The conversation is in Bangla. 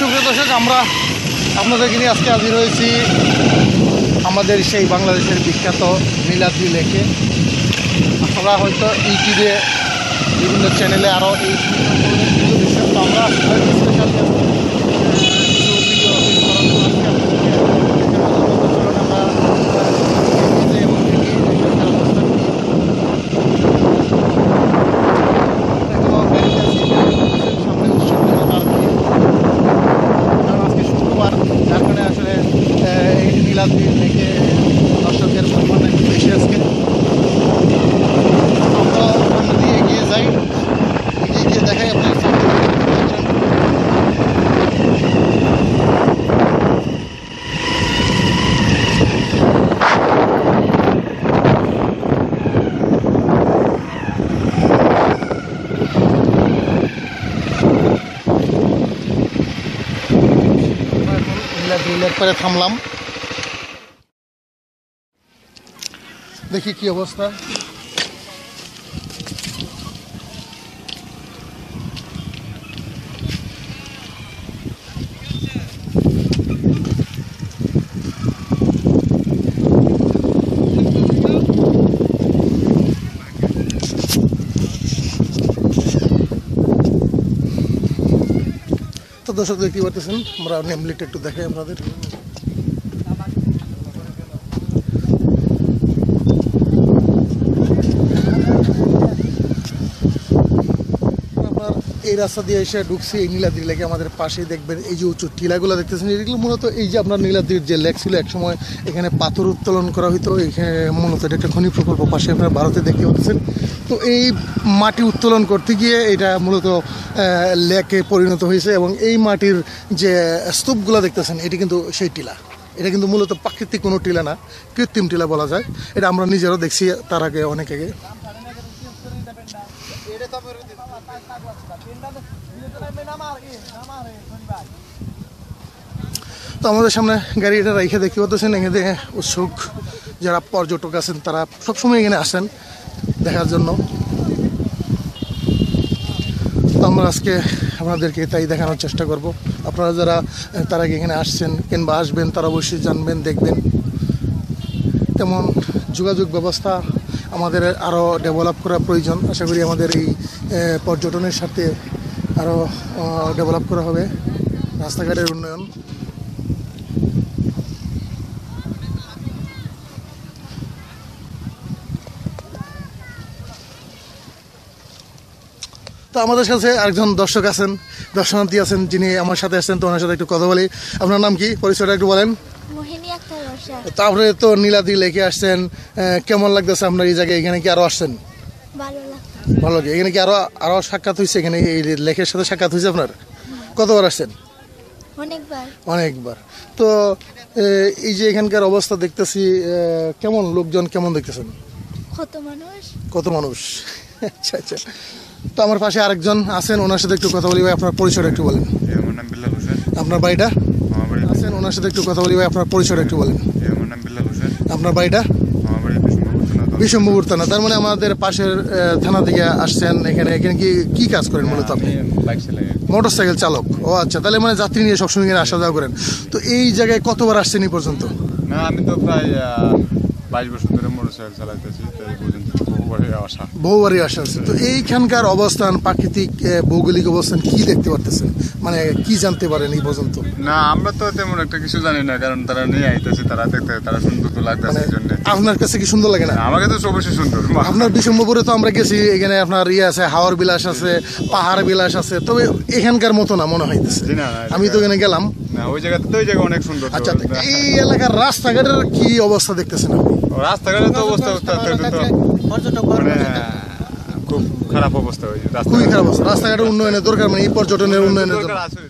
সুপ্রিয় দর্শক, আমরা আপনাদেরকে নিয়ে আজকে হাজির হয়েছি আমাদের সেই বাংলাদেশের বিখ্যাত নীলাদ্রি লেকে। আমরা হয়তো ইউটিউবে বিভিন্ন চ্যানেলে আরও এই আমরা স্পেশালি কিছু ভিডিও তৈরি করার জন্য আজকে আপনাদেরকে দেখানোর জন্য চলুন আমরা, আহ, এবং দেখি এখানকার অবস্থা কি। এখনও গাড়িতে আছি, সামনে উৎসব কিন্তু তার ভিড়। কারণ আজকে শুক্রবার যার কারণে আসলে থেকে দর্শকের পরিমাণ একটু বেশি দিয়ে এগিয়ে যাই। এগিয়ে গিয়ে দেখাই আপনার থামলাম। দেখি কি অবস্থা তো দর্শক দেখতে পাচ্ছেন আমরা নেমলিটা একটু দেখাই আপনাদের আপনার এই রাস্তা দিয়ে এসে ঢুকছি, এই নীলাদ্রি লেকে আমাদের পাশেই দেখবেন এই যে উঁচু টিলাগুলো দেখতেছেন, এগুলো মূলত এই যে আপনার নীলাদ্রির যে লেক ছিল, একসময় এখানে পাথর উত্তোলন করা হতো এখানে মূলত এটা একটা খনি প্রকল্প পাশে আপনার ভারতে দেখতে পাচ্ছেন। তো এই মাটি উত্তোলন করতে গিয়ে এটা মূলত লেকে পরিণত হয়েছে এবং এই মাটির যে স্তূপগুলো দেখতেছেন, এটি কিন্তু সেই টিলা। এটা কিন্তু মূলত প্রাকৃতিক কোনো টিলা না, কৃত্রিম টিলা বলা যায়। এটা আমরা নিজেরাও দেখছি, তার আগে অনেক আগে। তো আমাদের সামনে গাড়ি এটা রেখে দেখতে পাচ্ছেন, এখানে উৎসুক যারা পর্যটক আছেন, তারা সবসময় এখানে আসেন দেখার জন্য। তো আমরা আজকে আপনাদেরকে তাই দেখানোর চেষ্টা করব। আপনারা যারা তার আগে এখানে আসছেন কিংবা আসবেন, তারা অবশ্যই জানবেন, দেখবেন। তেমন যোগাযোগ ব্যবস্থা আমাদের আরও ডেভেলপ করা প্রয়োজন। আশা করি আমাদের এই পর্যটনের সাথে আরও ডেভেলপ করা হবে। রাস্তাঘাটের উন্নয়ন। তো আমাদের সাথে আরেকজন দর্শক আছেন, দর্শনার্থী আছেন যিনি আমার সাথে আসছেন তো ওনার সাথে একটু কথা বলি। আপনার নাম কি? পরিচয়টা একটু বলেন। মোহিনী আক্তার। তারপরে তো নীলাদ্রি লেখে আসছেন কেমন লাগতেছে আপনার এই জায়গায়? এখানে কি আরও আসছেন? ভালো লাগে। এখানে কি আরও আরও সাক্ষাৎ হয়েছে এখানে এই লেখের সাথে সাক্ষাৎ হয়েছে আপনার? কতবার আসছেন? অনেকবার। অনেকবার। তো এই যে এখানকার অবস্থা দেখতেছি কেমন লোকজন কেমন দেখতেছেন? কত মানুষ? কত মানুষ? আচ্ছা আচ্ছা। তো আমার পাশে আরেকজন আছেন ওনার সাথে একটু কথা বলি ভাই আপনার পরিচয়টা একটু বলেন। আমার নাম বিল্লাল হোসেন। আপনার বাড়িটা? ওনার সাথে একটু কথা বলি ভাই আপনার পরিচয়টা একটু বলেন। আমার নাম বিল্লাল হোসেন। আপনার বাড়িটা? বিশ্বম্বপুর থানা। তার মানে আমাদের পাশের থানা থেকে আসছেন এখানে। এখানে কি কি কাজ করেন মূলত আপনি? মোটর সাইকেল চালক। ও আচ্ছা তাহলে মানে যাত্রী নিয়ে সবসময় এখানে আসা যাওয়া করেন। তো এই জায়গায় কতবার আসছেন এই পর্যন্ত? না আমি তো প্রায় বাইশ বছর ধরে মোটর সাইকেল চালাইতেছি তো পর্যন্ত বহুবারই আসা। বহুবারই আসা হচ্ছে তো এইখানকার অবস্থান প্রাকৃতিক ভৌগোলিক অবস্থান কি দেখতে পারতেছেন? মানে কি জানতে পারেন এই পর্যন্ত? না আমরা তো তেমন একটা কিছু জানি না কারণ তারা নিয়ে আইতেছে তারা দেখতে তারা সুন্দর তো লাগতেছে মানে এই জন্য। আপনার কাছে কি সুন্দর লাগে না? আমাকে তো অবশ্যই সুন্দর আপনার তো আমরা গেছি এখানে আপনার ইয়ে আছে হাওয়ার বিলাস আছে পাহাড় বিলাস আছে তবে এখানকার মতো না মনে হইতেছে। আমি তো এখানে গেলাম। না ওই জায়গাতে তো ওই জায়গা অনেক সুন্দর। আচ্ছা এই এলাকার রাস্তাঘাটের কি অবস্থা দেখতেছেন আপনি? রাস্তাঘাটের তো অবস্থা মানে খুব খারাপ অবস্থা খুবই খারাপ অবস্থা। রাস্তাঘাটের উন্নয়নের দরকার মানে এই পর্যটনের উন্নয়নের দরকার আছে